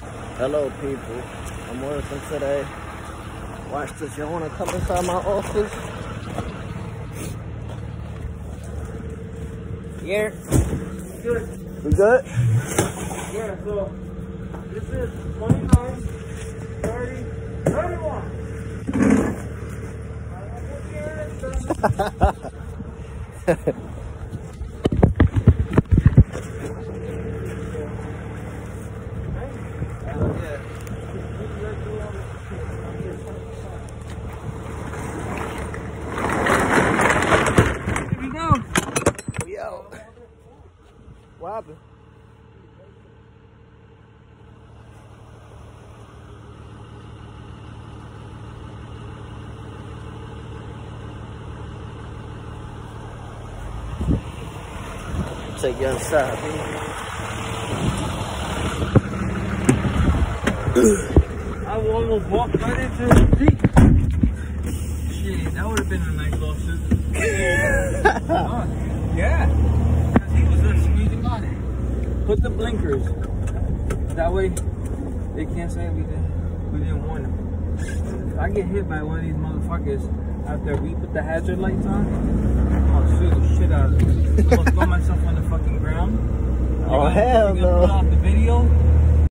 Hello, people. I'm working today. Watch this. Y'all want to come inside my office? Yeah. Good. We good? Yeah, so this is 29, 30, 31. What happened? Take you outside, man. I almost walked right into the street. Shit, that would have been a nice lawsuit. Put the blinkers. That way, they can't say we didn't, we didn't warn them. If I get hit by one of these motherfuckers after we put the hazard lights on, I'll sue the shit out of them. I'm gonna throw myself on the fucking ground. Oh, You're gonna- hell no. Pull out the video.